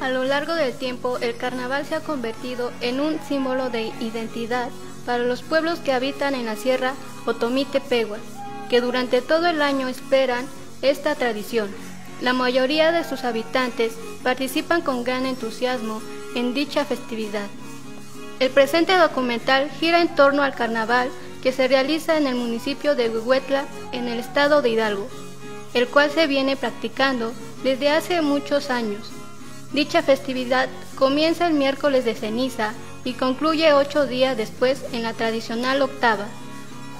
A lo largo del tiempo, el carnaval se ha convertido en un símbolo de identidad para los pueblos que habitan en la Sierra Otomite-Peguas, que durante todo el año esperan esta tradición. La mayoría de sus habitantes participan con gran entusiasmo en dicha festividad. El presente documental gira en torno al carnaval que se realiza en el municipio de Huehuetla, en el estado de Hidalgo, el cual se viene practicando desde hace muchos años. Dicha festividad comienza el miércoles de ceniza y concluye ocho días después en la tradicional octava.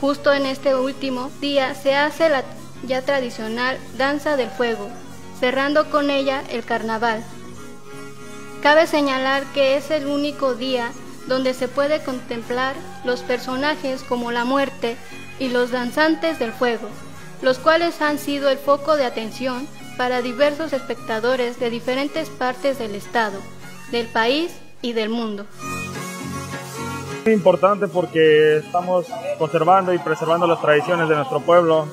Justo en este último día se hace la ya tradicional danza del fuego, cerrando con ella el carnaval. Cabe señalar que es el único día donde se puede contemplar los personajes como la muerte y los danzantes del fuego, los cuales han sido el foco de atención para diversos espectadores de diferentes partes del estado, del país y del mundo. Es importante porque estamos conservando y preservando las tradiciones de nuestro pueblo,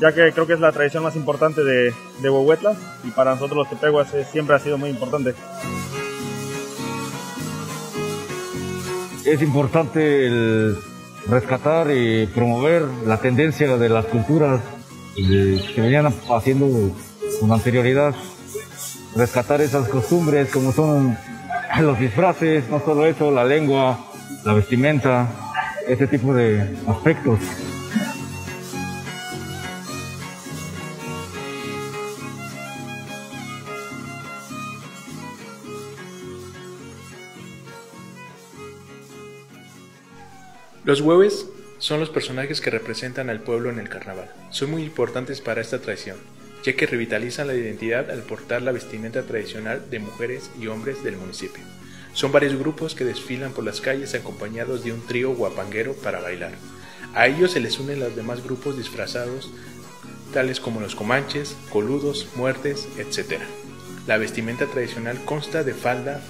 ya que creo que es la tradición más importante de, de Huehuetla y para nosotros los tepeguas siempre ha sido muy importante. Es importante el rescatar y promover la tendencia de las culturas que venían haciendo con anterioridad, rescatar esas costumbres como son los disfraces, no solo eso, la lengua, la vestimenta, ese tipo de aspectos. Los hueves son los personajes que representan al pueblo en el carnaval. Son muy importantes para esta tradición, ya que revitalizan la identidad al portar la vestimenta tradicional de mujeres y hombres del municipio. Son varios grupos que desfilan por las calles acompañados de un trío guapanguero para bailar. A ellos se les unen los demás grupos disfrazados, tales como los comanches, coludos, muertes, etc. La vestimenta tradicional consta de falda,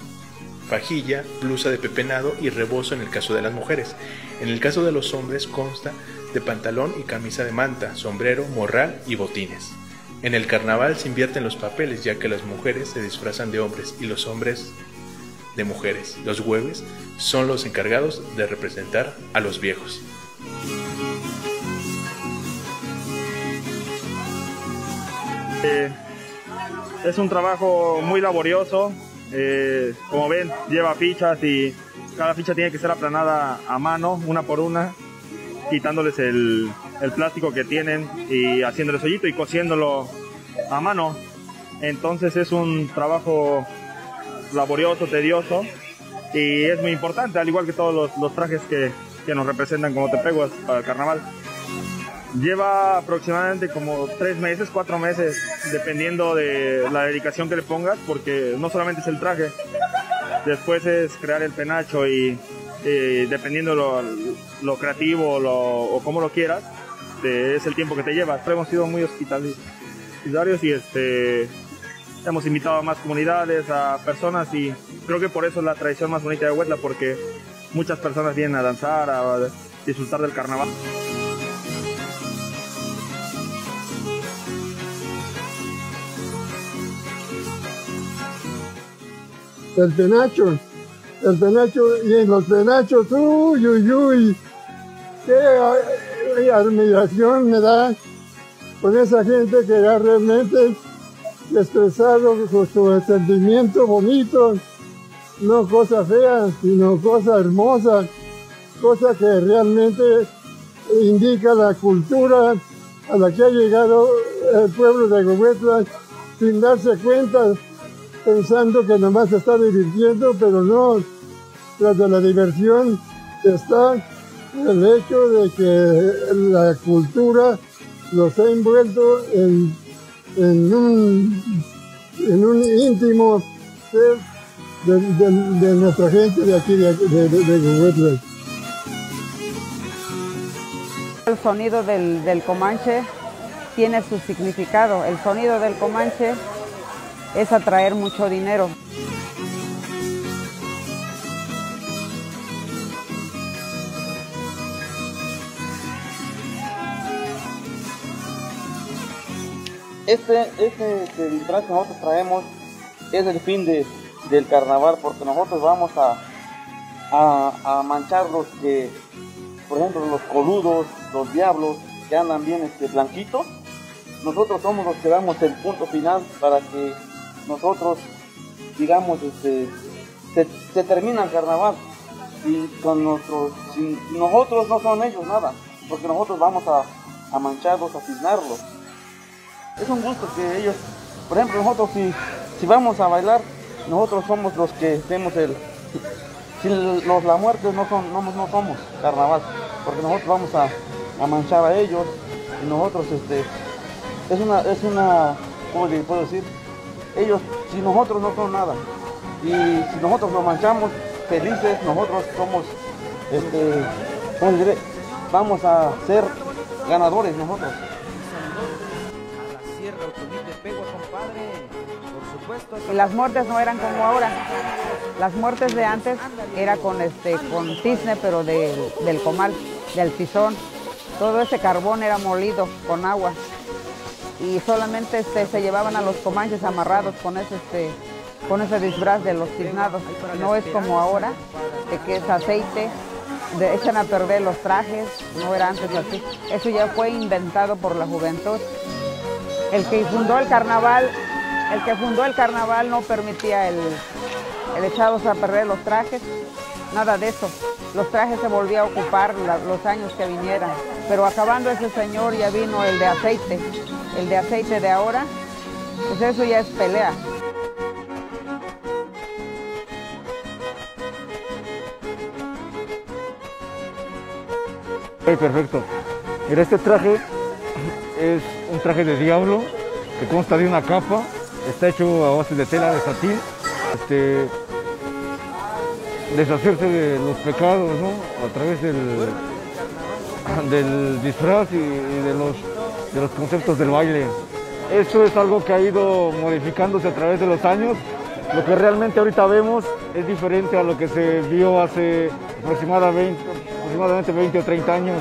fajilla, blusa de pepenado y rebozo en el caso de las mujeres. En el caso de los hombres consta de pantalón y camisa de manta, sombrero, morral y botines. En el carnaval se invierten los papeles ya que las mujeres se disfrazan de hombres y los hombres de mujeres. Los hueves son los encargados de representar a los viejos. Eh, es un trabajo muy laborioso, eh, como ven lleva fichas y cada ficha tiene que ser aplanada a mano, una por una, quitándoles el, el plástico que tienen y haciéndoles hoyito y cosiéndolo a mano. Entonces es un trabajo laborioso, tedioso y es muy importante, al igual que todos los, los trajes que, que, nos representan como tepeguas para el carnaval. Lleva aproximadamente como tres meses, cuatro meses, dependiendo de la dedicación que le pongas, porque no solamente es el traje, después es crear el penacho y, y dependiendo lo, lo creativo lo, o cómo lo quieras, es el tiempo que te lleva. Pero hemos sido muy hospitalarios y este, hemos invitado a más comunidades, a personas y creo que por eso es la tradición más bonita de Huetla, porque muchas personas vienen a danzar, a disfrutar del carnaval. El penacho, el penacho y en los penachos, uy, uy, uy, qué admiración me da con esa gente que ya realmente expresado con sus sentimientos bonitos, no cosas feas, sino cosas hermosas, cosas que realmente indica la cultura a la que ha llegado el pueblo de Huehuetla sin darse cuenta, pensando que nomás se está divirtiendo, pero no, tras de la diversión está el hecho de que la cultura los ha envuelto en un, íntimo ser de, de, de, nuestra gente de aquí, de, de, El sonido del, comanche tiene su significado. El sonido del comanche es atraer mucho dinero. Este, este, disfraz que nosotros traemos es el fin de, del carnaval porque nosotros vamos a, a, manchar los que, por ejemplo, los coludos, los diablos que andan bien este, blanquitos. Nosotros somos los que damos el punto final para que nosotros, digamos, este, se, termina el carnaval y con nuestros, nosotros no son ellos nada, porque nosotros vamos a, a mancharlos, a asignarlos es un gusto que ellos, por ejemplo, nosotros si, si vamos a bailar, nosotros somos los que tenemos el, si los, la muerte no, son, no, no somos carnaval, porque nosotros vamos a, a, manchar a ellos y nosotros, este, es una, es una, ¿cómo le puedo decir? Ellos, si nosotros no son nada, y si nosotros nos manchamos felices, nosotros somos, este, vamos a ser ganadores nosotros. Y las muertes no eran como ahora. Las muertes de antes era con este con pero del comal, del tizón. Todo ese carbón era molido con agua. Y solamente este, se llevaban a los comanches amarrados con ese, este, con ese disfraz de los tiznados. No es como ahora, de que es aceite, echan a perder los trajes, no era antes así. Eso ya fue inventado por la juventud. El que fundó el carnaval el que fundó el carnaval no permitía el, el echados a perder los trajes, nada de eso. Los trajes se volvían a ocupar los años que vinieran. Pero acabando ese señor ya vino el de aceite. El de aceite de ahora, pues eso ya es pelea. perfecto. Mira, este traje es un traje de diablo que consta de una capa está hecho a base de tela de satín. Este, deshacerse de los pecados a través del, del disfraz y, de, los, de los conceptos del baile. Esto es algo que ha ido modificándose a través de los años. Lo que realmente ahorita vemos es diferente a lo que se vio hace aproximadamente, aproximadamente 20 o 30 años.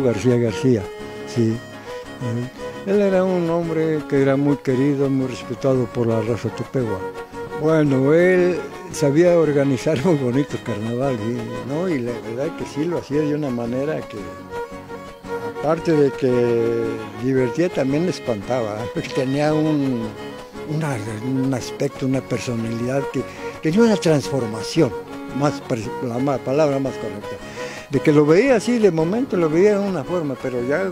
García García, sí. Él era un hombre que era muy querido, muy respetado por la raza tupegua. Bueno, él sabía organizar muy bonitos carnavales, ¿no? Y la verdad que sí lo hacía de una manera que, aparte de que divertía, también espantaba, porque tenía un, un aspecto, una personalidad que tenía una transformación, más, la palabra más correcta de que lo veía así, de momento lo veía de una forma, pero ya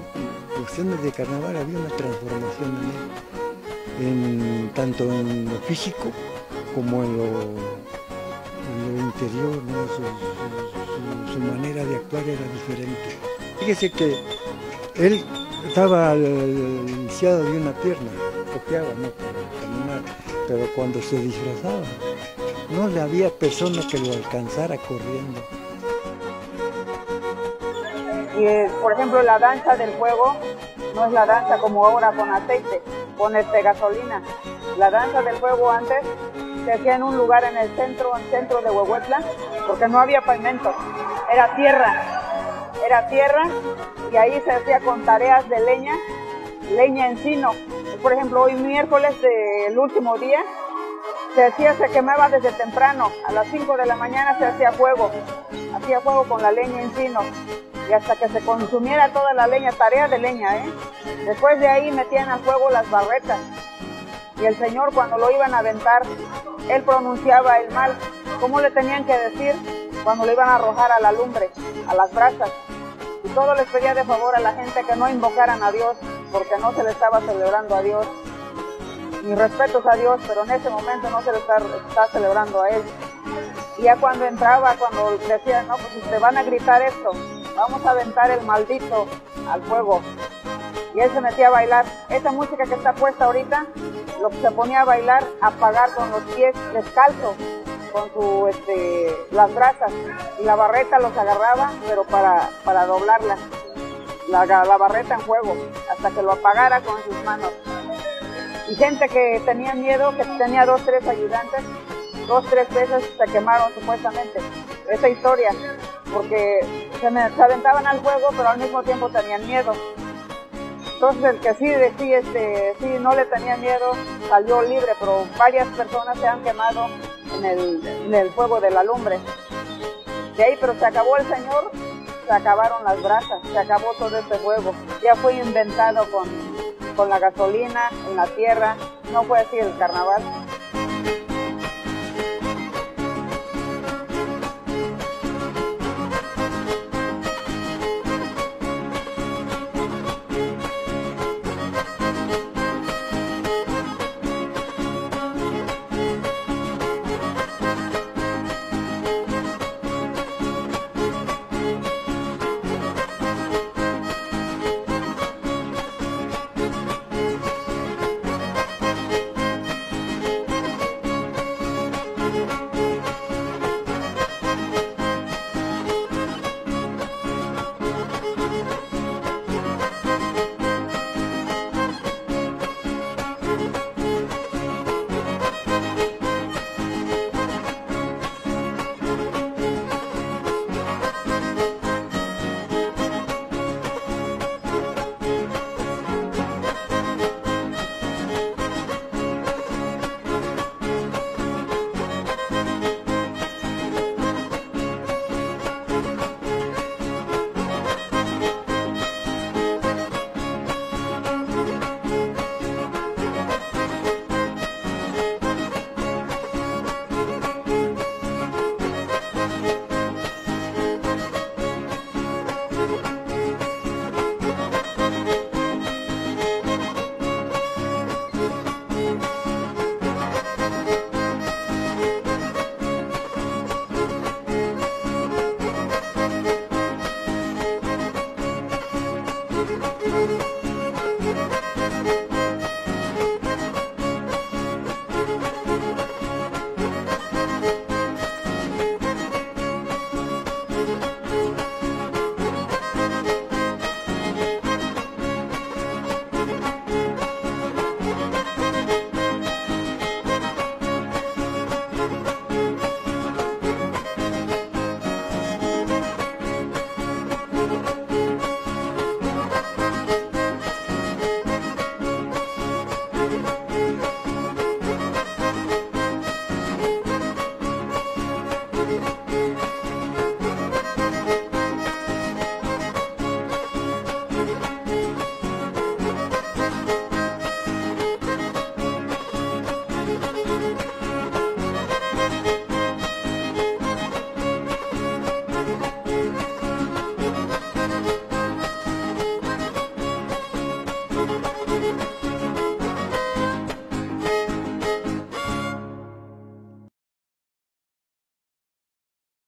cuestiones de carnaval había una transformación en él, tanto en lo físico como en lo, interior, su, manera de actuar era diferente. Fíjese que él estaba iniciado de una pierna, copiaba ¿no? para caminar, pero cuando se disfrazaba, no le había persona que lo alcanzara corriendo por ejemplo, la danza del fuego no es la danza como ahora con aceite, con este gasolina. La danza del fuego antes se hacía en un lugar en el centro, en el centro de Huehuetla, porque no había pavimento, era tierra, era tierra y ahí se hacía con tareas de leña leña encino. Por ejemplo, hoy miércoles, el último día, se hacía, se quemaba desde temprano. A las 5 de la mañana se hacía fuego. Hacía fuego con la leña encino. Y hasta que se consumiera toda la leña, tarea de leña, ¿eh? Después de ahí metían al fuego las barretas. Y el Señor cuando lo iban a aventar, Él pronunciaba el mal. ¿Cómo le tenían que decir? Cuando lo iban a arrojar a la lumbre, a las brasas. Y todo les pedía de favor a la gente que no invocaran a Dios, porque no se le estaba celebrando a Dios. Mis respetos a Dios, pero en ese momento no se le está, celebrando a Él. Y ya cuando entraba, cuando decía, no, pues te van a gritar esto, vamos a aventar el maldito al fuego. Y él se metía a bailar. Esa música que está puesta ahorita, lo que se ponía a bailar, a con los pies descalzos, con su, este, las brasas. Y la barreta los agarraba, pero para, para doblarla. La, la barreta en fuego, hasta que lo apagara con sus manos. Y gente que tenía miedo, que tenía dos, tres ayudantes, dos, tres veces se quemaron supuestamente. Esa historia, porque se, me, aventaban al fuego, pero al mismo tiempo tenían miedo. Entonces el que sí, sí, este, sí no le tenía miedo salió libre, pero varias personas se han quemado en el, en el fuego de la lumbre. De ahí, pero se acabó el Señor, se acabaron las brasas, se acabó todo este fuego. Ya fue inventado con, con la gasolina en la tierra, no fue así el carnaval.